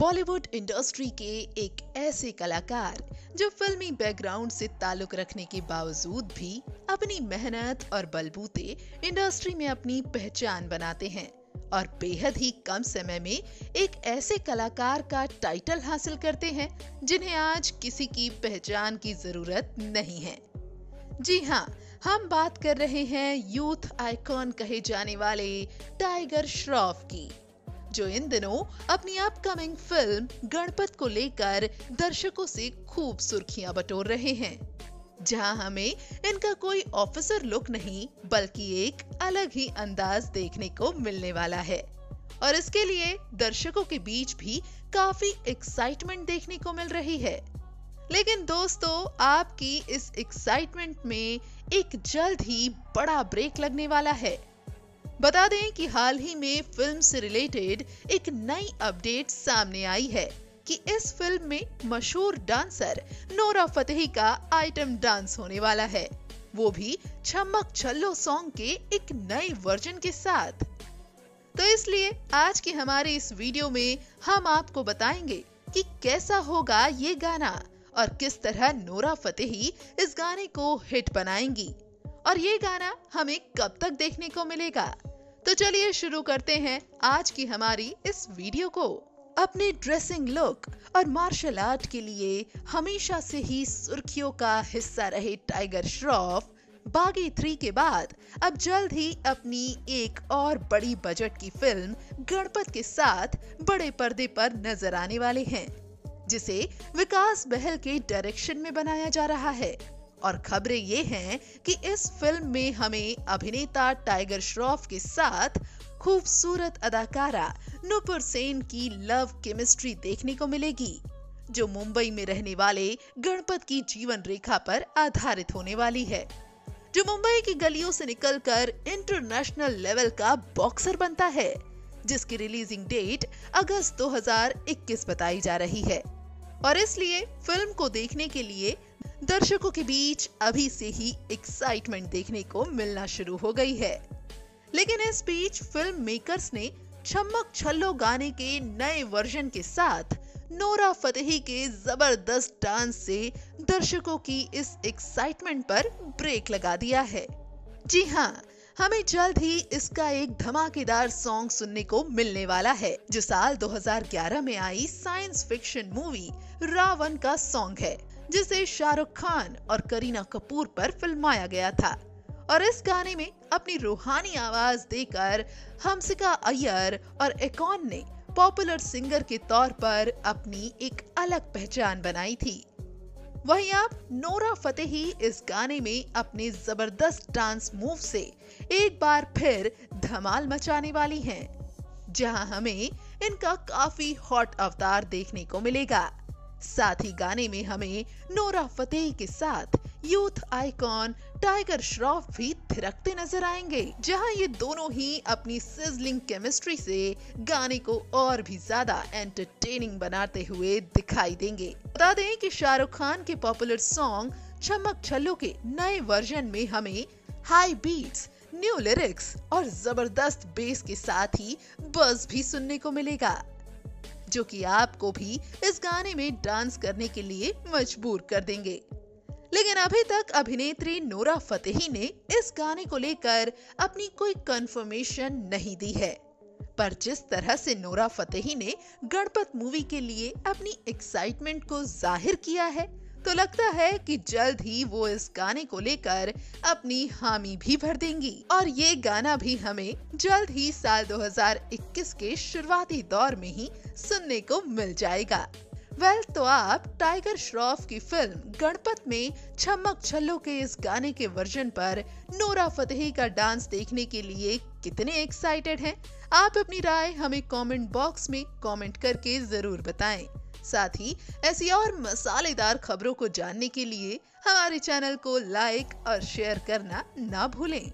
Bollywood industry के एक ऐसे कलाकार जो फिल्मी बैकग्राउंड से ताल्लुक रखने के बावजूद भी अपनी मेहनत और बलबूते इंडस्ट्री में अपनी पहचान बनाते हैं और बेहद ही कम समय में एक ऐसे कलाकार का टाइटल हासिल करते हैं जिन्हें आज किसी की पहचान की ज़रूरत नहीं है। जी हाँ हम बात कर रहे हैं यूथ आइकॉन कहे जाने वाले टाइगर श्रॉफ की। जो इन दिनों अपनी अपकमिंग फ़िल्म गणपत को लेकर दर्शकों से खूब सुर्खियाँ बटोर रहे हैं। जहाँ हमें इनका कोई ऑफिसर लुक नहीं, बल्कि एक अलग ही अंदाज देखने को मिलने वाला है। और इसके लिए दर्शकों के बीच भी काफ़ी एक्साइटमेंट देखने को मिल रही है। लेकिन दोस्तों, आपकी इस एक्साइटमेंट में एक जल्द ही बड़ा ब्रेक लगने वाला है। बता दें कि हाल ही में फ़िल्म से रिलेटेड एक नई अपडेट सामने आई है कि इस फ़िल्म में मशहूर डांसर नोरा फतेही का आइटम डांस होने वाला है। वो भी छमक छल्लो सॉन्ग के एक नए वर्जन के साथ। तो इसलिए आज के हमारे इस वीडियो में हम आपको बताएँगे कि कैसा होगा ये गाना और किस तरह नोरा फतेही इस गाने को हिट बनाएँगी। और ये गाना हमें कब तक देखने को मिलेगा? तो चलिए शुरू करते हैं आज की हमारी इस वीडियो को। अपने ड्रेसिंग लुक और मार्शल आर्ट के लिए हमेशा से ही सुर्खियों का हिस्सा रहे टाइगर श्रॉफ बागी थ्री के बाद अब जल्द ही अपनी एक और बड़ी बजट की फ़िल्म गणपत के साथ बड़े पर्दे पर नज़र आने वाले हैं, जिसे विकास बहल के डायरेक्शन में बनाया जा रहा है। और खबरें ये हैं कि इस फ़िल्म में हमें अभिनेता टाइगर श्रॉफ के साथ खूबसूरत अदाकारा नुपुर सेन की लव केमिस्ट्री देखने को मिलेगी, जो मुंबई में रहने वाले गणपत की जीवन रेखा पर आधारित होने वाली है, जो मुंबई की गलियों से निकलकर इंटरनेशनल लेवल का बॉक्सर बनता है, जिसकी रिलीजिंग डेट अगस्त 2021 बताई जा रही है। और इसलिए फ़िल्म को देखने के लिए दर्शकों के बीच अभी से ही एक्साइटमेंट देखने को मिलना शुरू हो गई है। लेकिन इस बीच फ़िल्म मेकर्स ने छमक छल्लो गाने के नए वर्जन के साथ नोरा फतेही के ज़बरदस्त डांस से दर्शकों की इस एक्साइटमेंट पर ब्रेक लगा दिया है। जी हाँ हमें जल्द ही इसका एक धमाकेदार सॉन्ग सुनने को मिलने वाला है, जो साल 2011 में आई साइंस फिक्शन मूवी रावण का सॉन्ग है, जिसे शाहरुख खान और करीना कपूर पर फिल्माया गया था। और इस गाने में अपनी रूहानी आवाज़ देकर हमसिका अय्यर और एकॉन ने पॉपुलर सिंगर के तौर पर अपनी एक अलग पहचान बनाई थी। वहीं आप नोरा फतेही इस गाने में अपने ज़बरदस्त डांस मूव से एक बार फिर धमाल मचाने वाली हैं, जहाँ हमें इनका काफ़ी हॉट अवतार देखने को मिलेगा। साथ ही गाने में हमें नोरा फतेही के साथ यूथ आइकॉन, टाइगर श्रॉफ भी थिरकते नज़र आएँगे, जहाँ ये दोनों ही अपनी सिजलिंग केमिस्ट्री से गाने को और भी ज़्यादा एंटरटेनिंग बनाते हुए दिखाई देंगे। बता दें कि शाहरुख खान के पॉपुलर सॉन्ग चमक छल्लो के नए वर्जन में हमें हाई बीट्स न्यू लिरिक्स और ज़बरदस्त बेस के साथ ही बस भी सुनने को मिलेगा, जो कि आपको भी इस गाने में डांस करने के लिए मजबूर कर देंगे। लेकिन अभी तक अभिनेत्री नोरा फतेही ने इस गाने को लेकर अपनी कोई कंफर्मेशन नहीं दी है। पर जिस तरह से नोरा फतेही ने गणपत मूवी के लिए अपनी एक्साइटमेंट को ज़ाहिर किया है तो लगता है कि जल्द ही वो इस गाने को लेकर अपनी हामी भी भर देंगी। और ये गाना भी हमें जल्द ही साल 2021 के शुरुआती दौर में ही सुनने को मिल जाएगा। वेल तो आप टाइगर श्रॉफ की फ़िल्म गणपत में छमक छल्लो के इस गाने के वर्जन पर नोरा फतेही का डांस देखने के लिए कितने एक्साइटेड हैं? आप अपनी राय हमें कमेंट बॉक्स में कमेंट करके ज़रूर बताएँ। साथ ही, ऐसी और मसालेदार खबरों को जानने के लिए हमारे चैनल को लाइक और शेयर करना ना भूलें